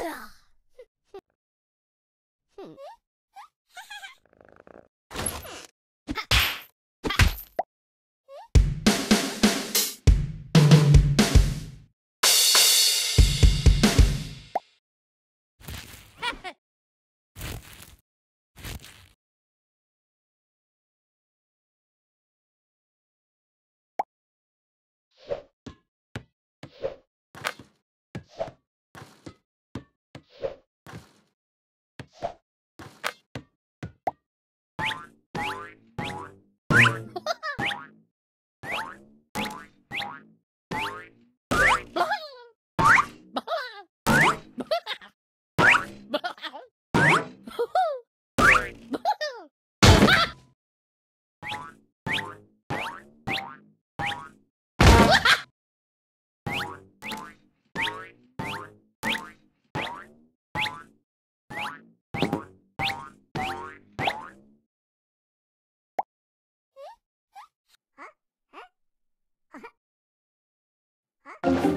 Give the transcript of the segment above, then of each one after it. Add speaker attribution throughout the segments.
Speaker 1: 死啊！哼。Bye.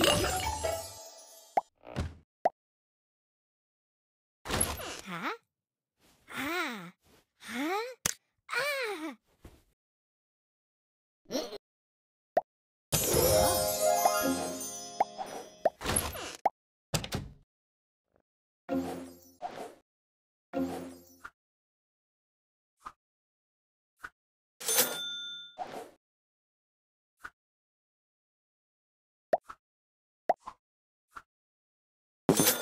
Speaker 1: Huh? you